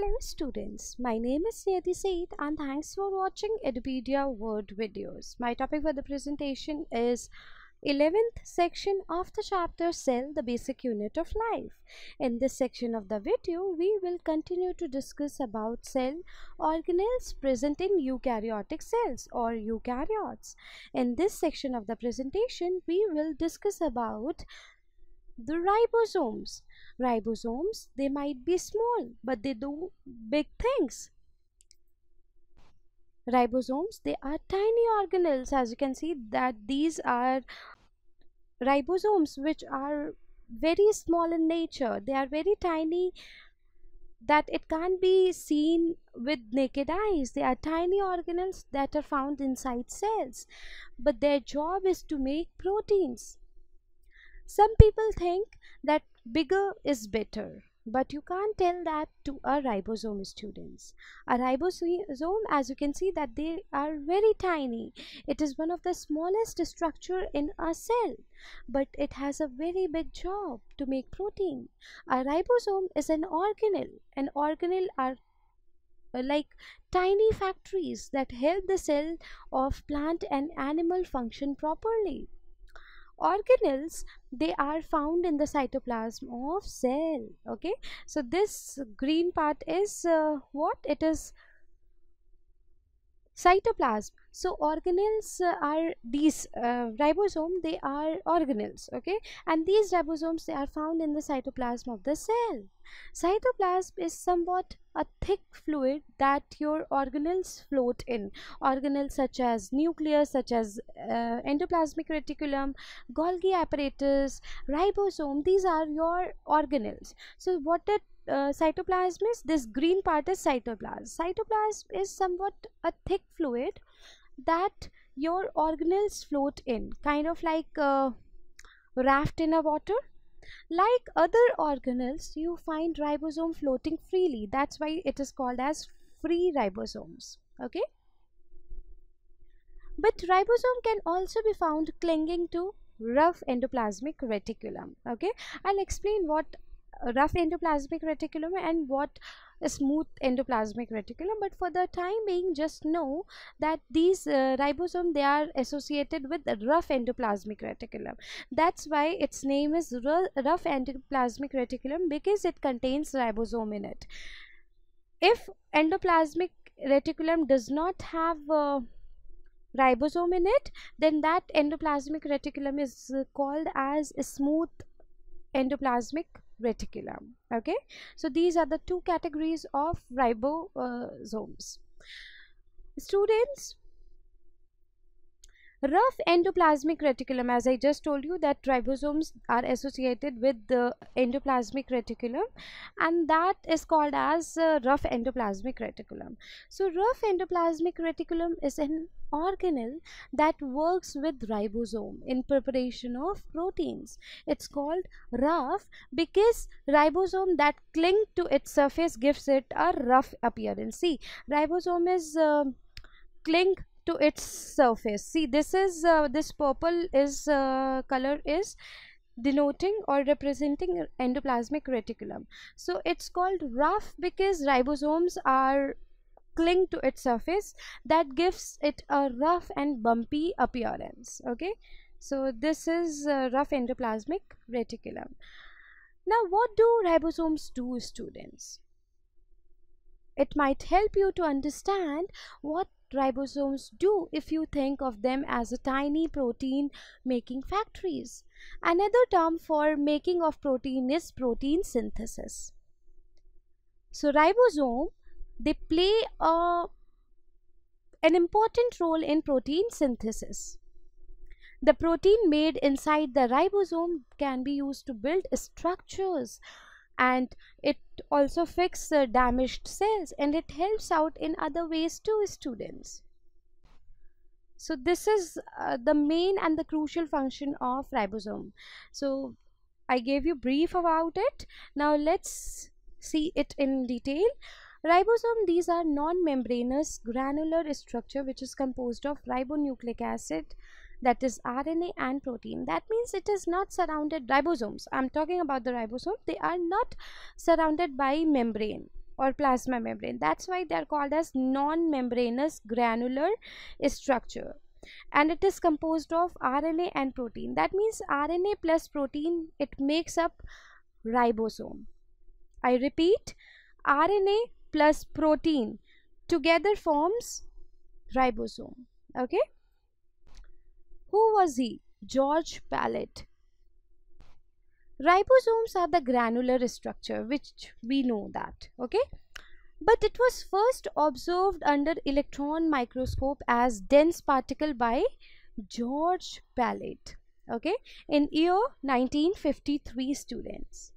Hello students, my name is Niyati Said and thanks for watching Edupedia World videos. My topic for the presentation is 11th section of the chapter Cell, the basic unit of life. In this section of the video, we will continue to discuss about cell organelles present in eukaryotic cells or eukaryotes. In this section of the presentation, we will discuss about the ribosomes. Ribosomes they might be small but they do big things. Ribosomes they are tiny organelles. As you can see that these are ribosomes which are very small in nature. They are very tiny that it can't be seen with naked eyes. They are tiny organelles that are found inside cells. But their job is to make proteins some people think that bigger is better, but you can't tell that to a ribosome students. A ribosome, as you can see that they are very tiny. It is one of the smallest structure in a cell, but it has a very big job to make protein. A ribosome is an organelle. An organelle are uh, like tiny factories that help the cell of plant and animal function properly organelles they are found in the cytoplasm of cell okay? So this green part is uh, what? It is cytoplasm so organelles uh, are these uh, ribosome they are organelles okay? And these ribosomes they are found in the cytoplasm of the cell. Cytoplasm is somewhat a thick fluid that your organelles float in. Organelles such as nucleus such as uh, endoplasmic reticulum golgi apparatus ribosome these are your organelles. So what it uh, cytoplasm is this green part is cytoplasm. Cytoplasm is somewhat a thick fluid that your organelles float in kind of like uh, a raft in a water? Like other organelles you find ribosome floating freely. That's why it is called as free ribosomes okay? But ribosome can also be found clinging to rough endoplasmic reticulum okay? I'll explain what uh, rough endoplasmic reticulum and what smooth endoplasmic reticulum but for the time being just know that these uh, ribosome they are associated with rough endoplasmic reticulum. That's why its name is rough endoplasmic reticulum because it contains ribosome in it. If endoplasmic reticulum does not have uh, ribosome in it then that endoplasmic reticulum is uh, called as smooth endoplasmic reticulum okay? So these are the two categories of ribosomes. Students rough endoplasmic reticulum as i just told you that ribosomes are associated with the endoplasmic reticulum and that is called as uh, rough endoplasmic reticulum. So rough endoplasmic reticulum is an organelle that works with ribosome in preparation of proteins. It's called rough because ribosome that cling to its surface gives it a rough appearance. See ribosome is uh, cling to its surface. See this is uh, this purple is uh, color is denoting or representing endoplasmic reticulum. So it's called rough because ribosomes are cling to its surface. That gives it a rough and bumpy appearance okay? So this is rough endoplasmic reticulum. Now what do ribosomes do students? It might help you to understand what ribosomes do if you think of them as a tiny protein making factories. Another term for making of protein is protein synthesis. So ribosome, they play a, an important role in protein synthesis. The protein made inside the ribosome can be used to build structures and it also fixes damaged cells and it helps out in other ways too students. So this is uh, the main and the crucial function of ribosome. So i gave you brief about it. Now let's see it in detail. Ribosome these are non-membranous granular structure which is composed of ribonucleic acid that is RNA and protein. That means it is not surrounded ribosomes. I'm talking about the ribosome. They are not surrounded by membrane or plasma membrane that's why they are called as non-membranous granular structure and it is composed of RNA and protein that means RNA plus protein it makes up ribosome I repeat RNA plus protein together forms ribosome okay who was he? George Palade ribosomes are the granular structure which we know that okay? But it was first observed under electron microscope as dense particle by George Palade okay? In year 1953 students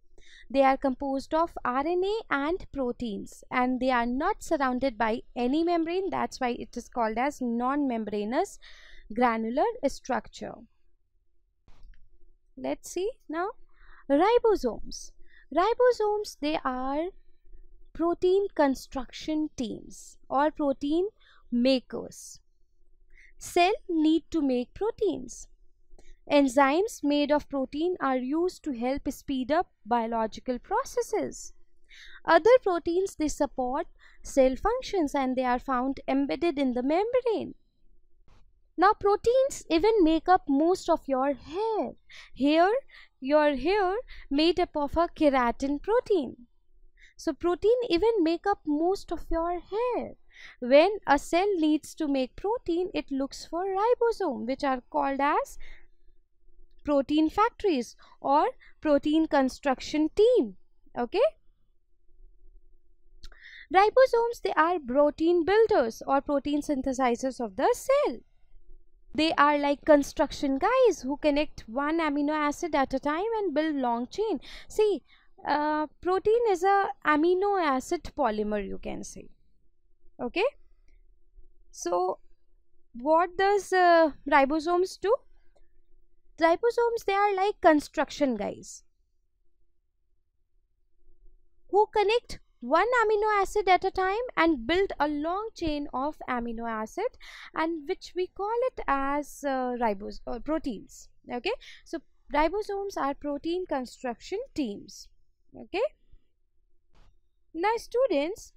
they are composed of RNA and proteins and they are not surrounded by any membrane. That's why it is called as non-membranous granular structure. Let's see now. Ribosomes. Ribosomes they are protein construction teams or protein makers. Cell need to make proteins enzymes made of protein are used to help speed up biological processes other proteins they support cell functions and they are found embedded in the membrane now proteins even make up most of your hair. Hair, your hair made up of a keratin protein. So protein even make up most of your hair. When a cell needs to make protein, it looks for ribosome which are called as protein factories or protein construction team. Okay. Ribosomes, they are protein builders or protein synthesizers of the cell they are like construction guys who connect one amino acid at a time and build long chain see uh, protein is a amino acid polymer you can say okay so what does uh, ribosomes do ribosomes they are like construction guys who connect one amino acid at a time and build a long chain of amino acid and which we call it as uh, ribos or uh, proteins okay? So ribosomes are protein construction teams okay? Now students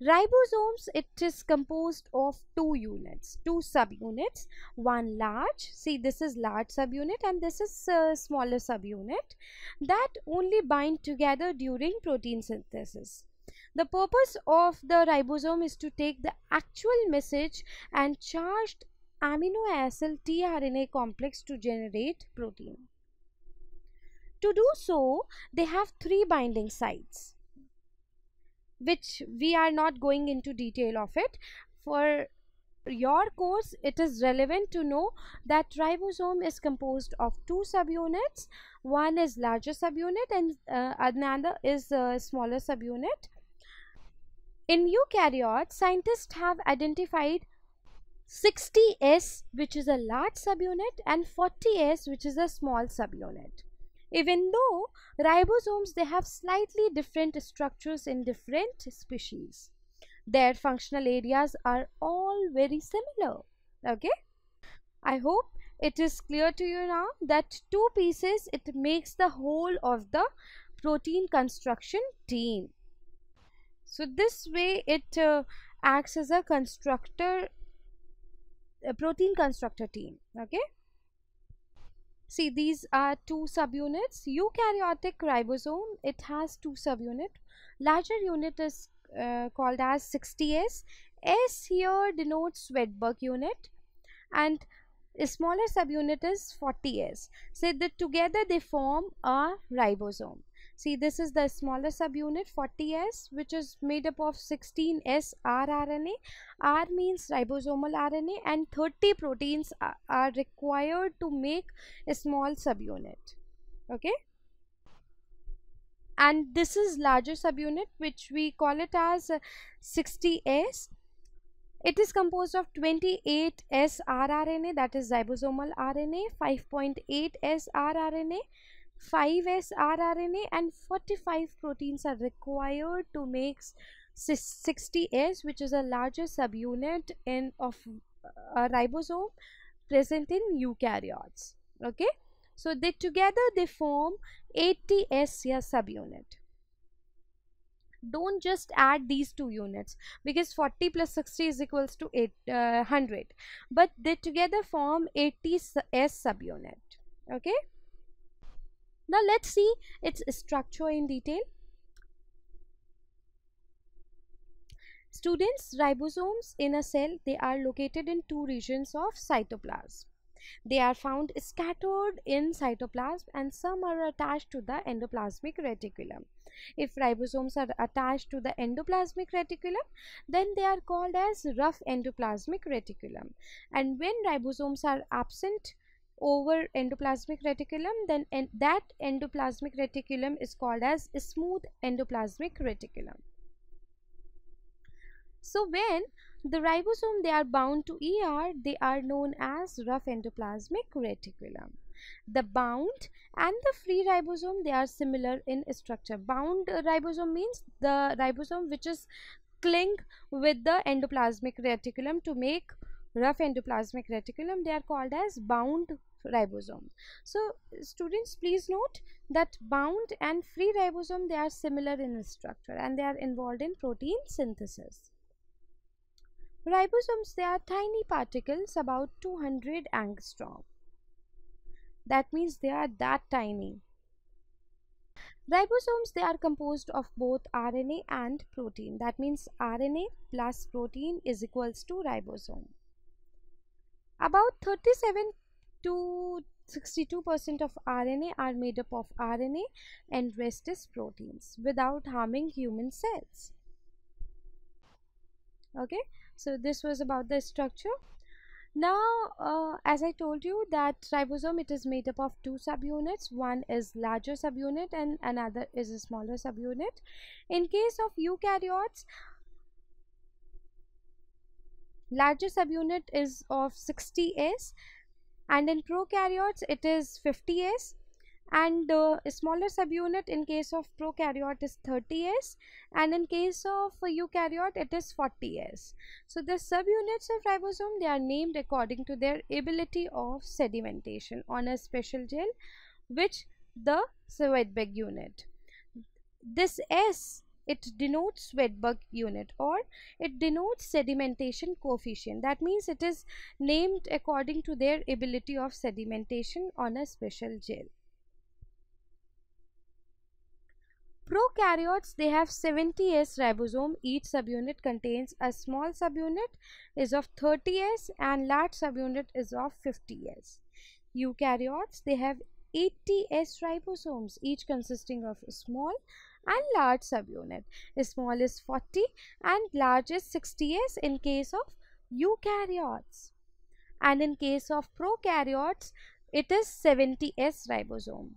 Ribosomes, it is composed of two units, two subunits, one large, see this is large subunit and this is a smaller subunit that only bind together during protein synthesis. The purpose of the ribosome is to take the actual message and charged amino acid tRNA complex to generate protein. To do so, they have three binding sites which we are not going into detail of it. For your course it is relevant to know that ribosome is composed of two subunits. One is larger subunit and uh, another is smaller subunit. In eukaryotes scientists have identified 60s which is a large subunit and 40s which is a small subunit even though ribosomes they have slightly different structures in different species. Their functional areas are all very similar okay? I hope it is clear to you now that two pieces it makes the whole of the protein construction team. So this way it uh, acts as a constructor a protein constructor team okay See, these are two subunits. Eukaryotic ribosome, it has two subunit. Larger unit is uh, called as 60S. S here denotes Svedberg unit and a smaller subunit is 40S. So that together they form a ribosome. See, this is the smaller subunit 40S, which is made up of 16S rRNA. R means ribosomal RNA, and 30 proteins are, required to make a small subunit. Okay and this is larger subunit which we call it as 60s it is composed of 28 s rRNA that is ribosomal RNA 5.8 s rRNA 5s rRNA and 45 proteins are required to make 60s which is a larger subunit in of a ribosome present in eukaryotes. Okay? So they together they form 80s subunit. Don't just add these two units because 40 plus 60 is equals to 8 uh, 100 but they together form 80 s subunit. Okay now let's see its structure in detail students ribosomes in a cell they are located in two regions of cytoplasm they are found scattered in cytoplasm and some are attached to the endoplasmic reticulum. If ribosomes are attached to the endoplasmic reticulum, then they are called as rough endoplasmic reticulum. And when ribosomes are absent over endoplasmic reticulum, then en that endoplasmic reticulum is called as smooth endoplasmic reticulum. So when the ribosome they are bound to ER they are known as rough endoplasmic reticulum. The bound and the free ribosome they are similar in structure. Bound ribosome means the ribosome which is cling with the endoplasmic reticulum to make rough endoplasmic reticulum they are called as bound ribosome. So students please note that bound and free ribosome they are similar in structure and they are involved in protein synthesis. Ribosomes, they are tiny particles about 200 angstrom. That means they are that tiny. Ribosomes, they are composed of both RNA and protein. That means RNA plus protein is equals to ribosome. About 37 to 62% of RNA are made up of RNA and rest is proteins without harming human cells. Okay, so this was about the structure. Now uh, as i told you that ribosome it is made up of two subunits. One is larger subunit and another is a smaller subunit. In case of eukaryotes larger subunit is of 60s and in prokaryotes it is 50s and uh, the smaller subunit in case of prokaryote is 30s and in case of eukaryote it is 40s so the subunits of ribosome they are named according to their ability of sedimentation on a special gel which the Svedberg unit. This S it denotes Svedberg unit or it denotes sedimentation coefficient that means it is named according to their ability of sedimentation on a special gel Prokaryotes, they have 70S ribosome. Each subunit contains a small subunit is of 30S and large subunit is of 50S. Eukaryotes, they have 80S ribosomes, each consisting of small and large subunit. Small is 40 and large is 60S in case of eukaryotes. And in case of prokaryotes, it is 70S ribosome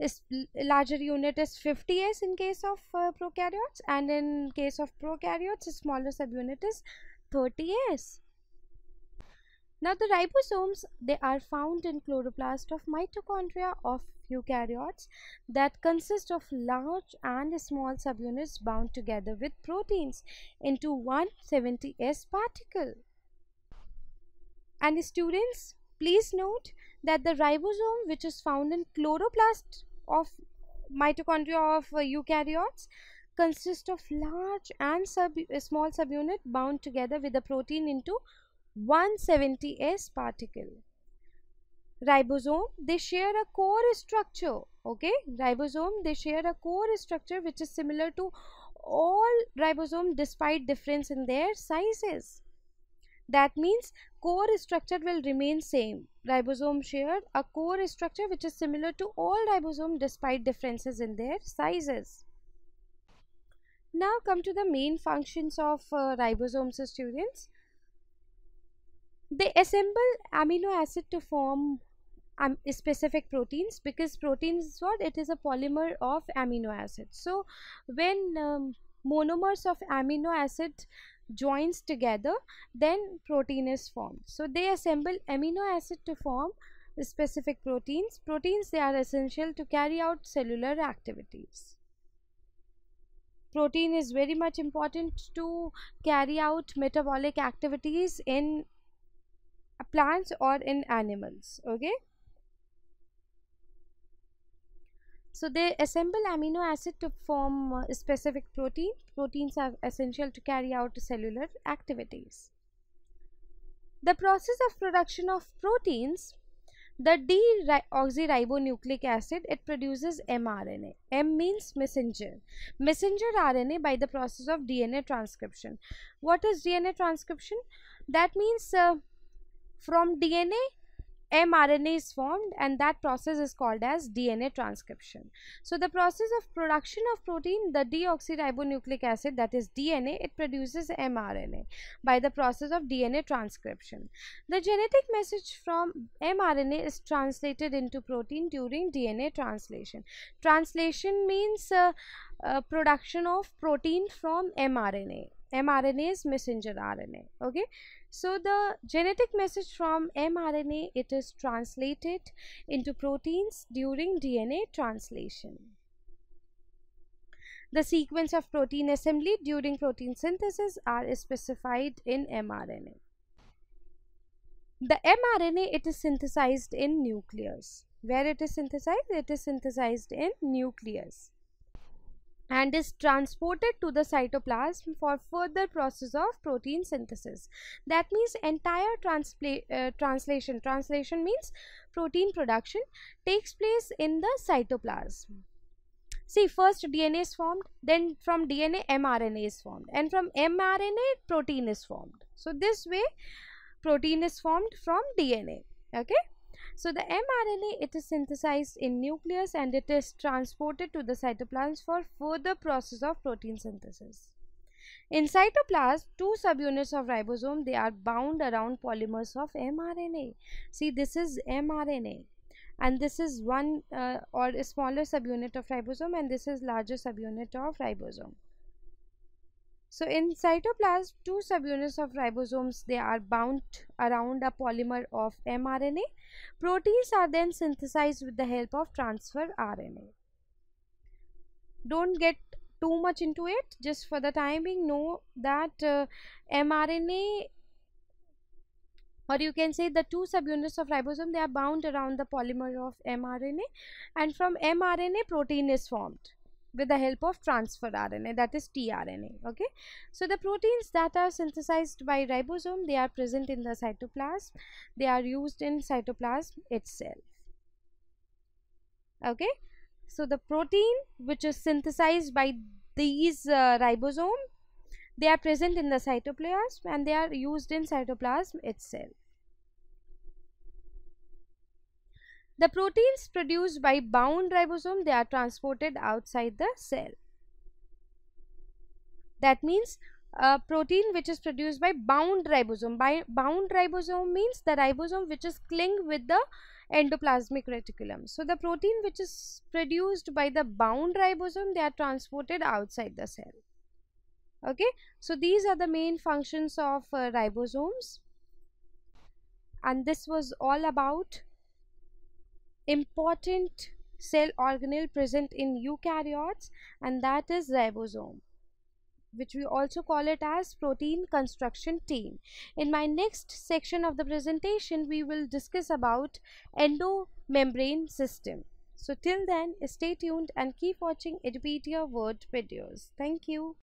is larger unit is 50s in case of uh, prokaryotes and in case of prokaryotes smaller subunit is 30s. Now the ribosomes they are found in chloroplast of mitochondria of eukaryotes that consist of large and small subunits bound together with proteins into one 70s particle. And students please note that the ribosome which is found in chloroplast of mitochondria of eukaryotes consist of large and sub small subunit bound together with the protein into 170s particle ribosome they share a core structure okay ribosome they share a core structure which is similar to all ribosome despite difference in their sizes that means core structure will remain same. Ribosome share a core structure which is similar to all ribosome despite differences in their sizes. Now come to the main functions of uh, ribosomes students. They assemble amino acid to form um, specific proteins because proteins is what? It is a polymer of amino acid. So when um, monomers of amino acid joins together then protein is formed. So they assemble amino acid to form specific proteins. Proteins they are essential to carry out cellular activities. Protein is very much important to carry out metabolic activities in plants or in animals okay so they assemble amino acid to form a specific protein proteins are essential to carry out cellular activities the process of production of proteins the deoxyribonucleic acid it produces mRNA. M means messenger. Messenger RNA by the process of DNA transcription. What is DNA transcription? That means uh, from DNA mRNA is formed and that process is called as DNA transcription. So the process of production of protein, the deoxyribonucleic acid that is DNA, it produces mRNA by the process of DNA transcription. The genetic message from mRNA is translated into protein during DNA translation. Translation means uh, uh, production of protein from mRNA. mRNA is messenger RNA. Okay. So the genetic message from mRNA it is translated into proteins during DNA translation. The sequence of protein assembly during protein synthesis are specified in mRNA. The mRNA it is synthesized in nucleus. Where it is synthesized? It is synthesized in nucleus and is transported to the cytoplasm for further process of protein synthesis. That means entire uh, translation. Translation means protein production takes place in the cytoplasm. See first dna is formed then from dna mrna is formed and from mrna protein is formed. So this way protein is formed from dna okay so the mRNA it is synthesized in nucleus and it is transported to the cytoplasm for further process of protein synthesis. In cytoplasm, two subunits of ribosome they are bound around polymers of mRNA. See this is mRNA and this is one uh, or a smaller subunit of ribosome and this is larger subunit of ribosome. So in cytoplasm, two subunits of ribosomes, they are bound around a polymer of mRNA. Proteins are then synthesized with the help of transfer RNA. Don't get too much into it, just for the timing know that uh, mRNA or you can say the two subunits of ribosome, they are bound around the polymer of mRNA and from mRNA protein is formed with the help of transfer RNA that is tRNA okay? So the proteins that are synthesized by ribosome they are present in the cytoplasm. They are used in cytoplasm itself okay? So the protein which is synthesized by these uh, ribosome they are present in the cytoplasm and they are used in cytoplasm itself The proteins produced by bound ribosome, they are transported outside the cell. That means a protein which is produced by bound ribosome. By bound ribosome means the ribosome which is cling with the endoplasmic reticulum. So, the protein which is produced by the bound ribosome, they are transported outside the cell. Okay. So, these are the main functions of uh, ribosomes and this was all about important cell organelle present in eukaryotes and that is ribosome which we also call it as protein construction team. In my next section of the presentation, we will discuss about endomembrane system. So till then, stay tuned and keep watching Edupedia World videos. Thank you.